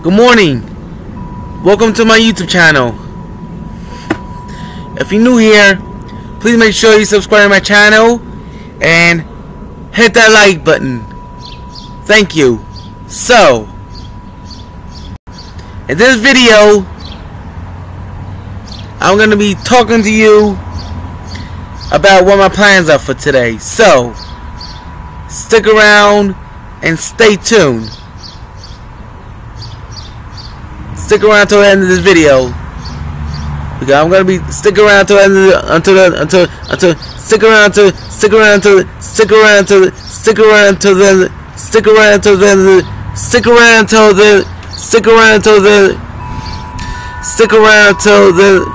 Good morning. Welcome to my YouTube channel. If you're new here, please make sure you subscribe to my channel and hit that like button. Thank you. So, in this video, I'm going to be talking to you about what my plans are for today. So, stick around and stay tuned. Stick around till the end of this video. Because I'm gonna be stick around till the end the, until the, until until stick around to stick around to stick around to stick around to the stick around to the stick around till the stick around till the stick around till the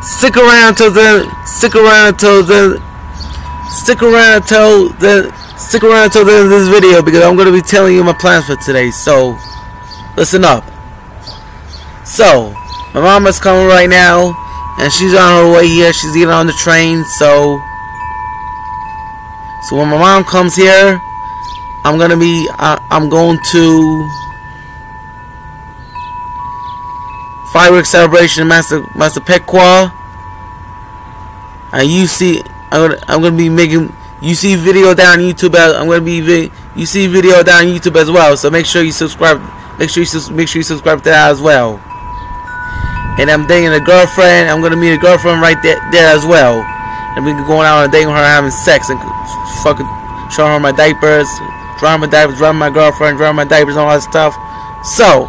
stick around till the stick around till the stick around till the stick around till the end of this video because I'm gonna be telling you my plans for today so listen up. So, my mama's coming right now, and she's on her way here. She's getting on the train, so. So when my mom comes here, I'm gonna be. Uh, I'm going to. Fireworks celebration, Master Massapequa. And you see, I'm gonna, I'm gonna be making. You see video down YouTube. I'm gonna be. You see video down YouTube as well. So make sure you subscribe Make sure you make sure you subscribe to that as well. And I'm dating a girlfriend. I'm gonna meet a girlfriend right there, there as well. And we can go out on a date with her, having sex, and fucking showing her my diapers, drawing my diapers, drawing my girlfriend, drawing my diapers, all that stuff. So,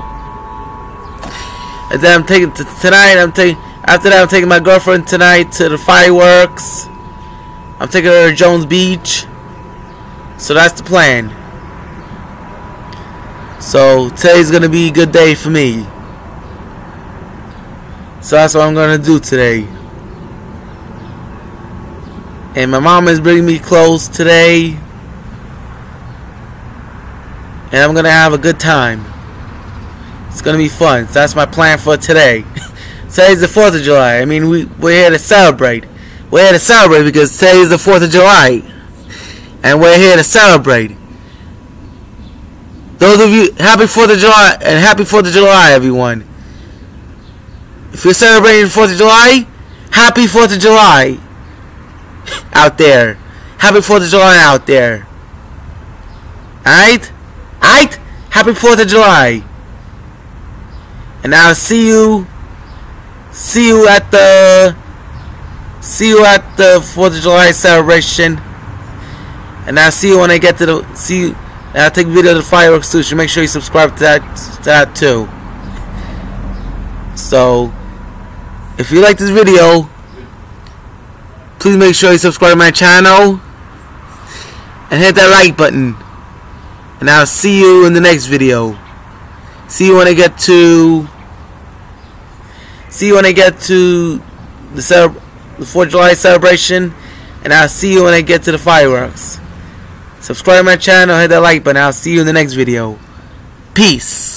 and then I'm taking tonight. I'm taking after that. I'm taking my girlfriend tonight to the fireworks. I'm taking her to Jones Beach. So that's the plan. So today's gonna be a good day for me. So that's what I'm gonna do today. And my mom is bringing me clothes today. And I'm gonna have a good time. It's gonna be fun. So that's my plan for today. today's the 4th of July. I mean, we, we're here to celebrate. We're here to celebrate because today's the 4th of July. And we're here to celebrate. Those of you, happy 4th of July, and happy 4th of July, everyone. If you're celebrating 4th of July, happy 4th of July out there. Happy 4th of July out there. Alright? Alright? Happy 4th of July. And I'll see you, see you at the, see you at the 4th of July celebration. And I'll see you when I get to the, see you, and I'll take video of the fireworks too, so make sure you subscribe to that, to that too. So, if you like this video, please make sure you subscribe to my channel and hit that like button. And I'll see you in the next video. See you when I get to see you when I get to the, the 4th of July celebration and I'll see you when I get to the fireworks. Subscribe my channel, hit that like button. I'll see you in the next video. Peace.